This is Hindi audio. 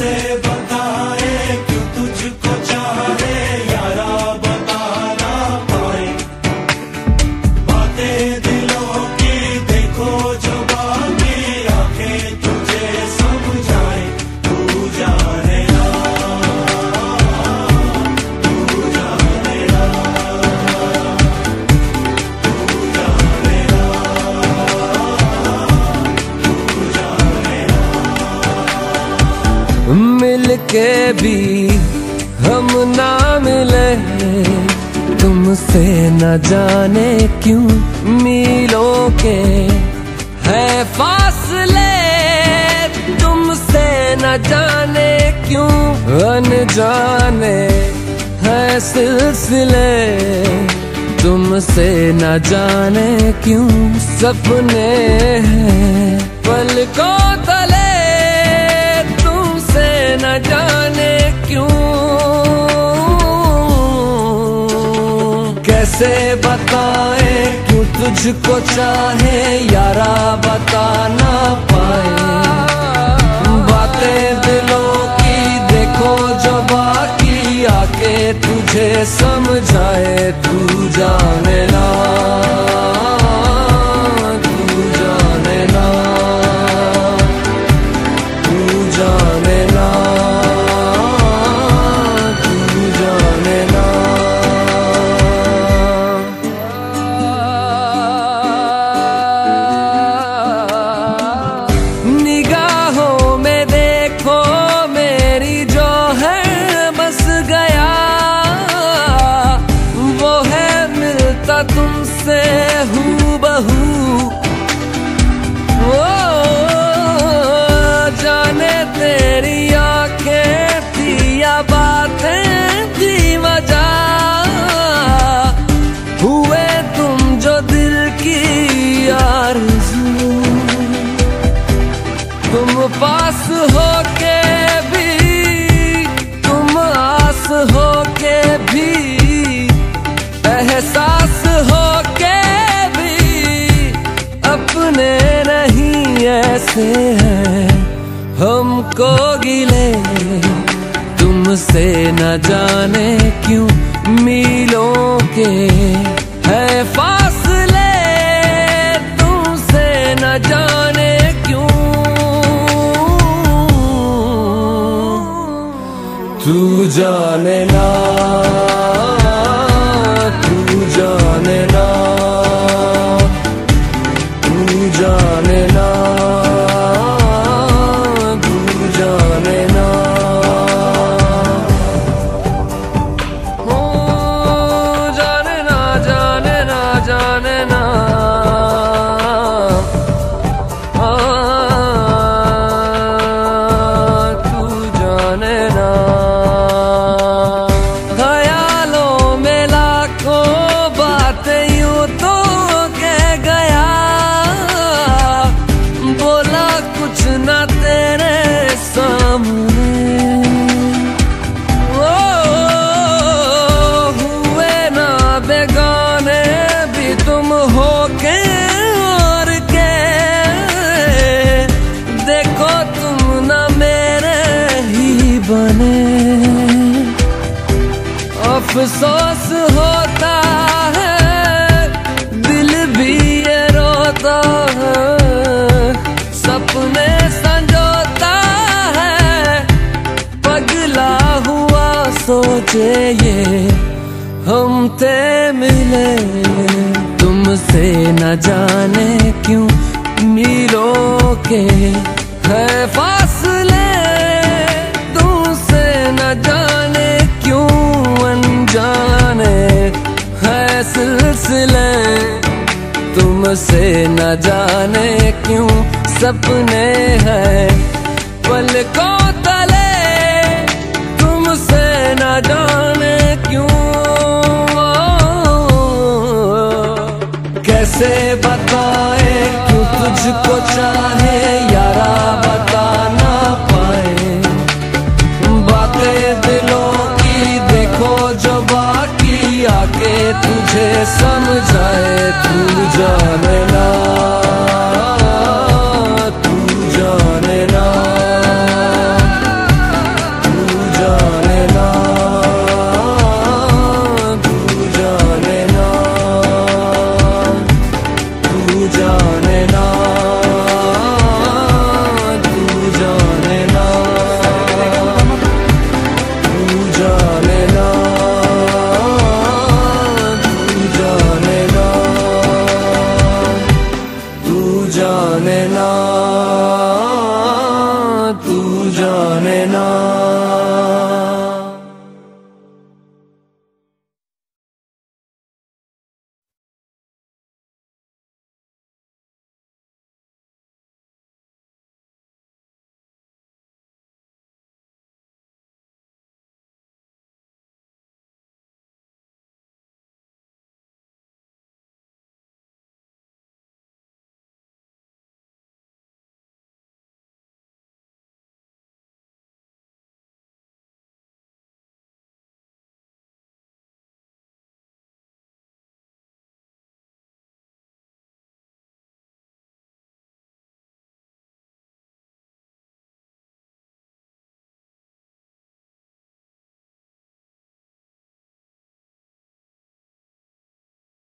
मिल के भी हम ना मिले तुमसे न जाने क्यों मिलों के है फासले। तुमसे न जाने क्यों अनजाने है सिलसिले। तुमसे न जाने क्यों सपने हैं। पलकों कैसे बताए क्यों तुझको चाहे, यारा बता ना पाए। बातें दिलों की देखो जो बाकी, आके तुझे समझाए, तू जाने तुमसे न जाने क्यों मिलों के है फासले। तुमसे न जाने क्यों। तू जाने ना। बने। अफसोस होता है, दिल भी ये रोता है। सपने संजोता है, पगला हुआ सोचे ये, हम ते मिले। तुमसे न जाने क्यों तुमसे न जाने क्यों सपने हैं। को तले तुमसे न जाने क्यों। कैसे बताए क्यों तुझको चाहे तुझे समझाए तू जाने ना तू जाने ना।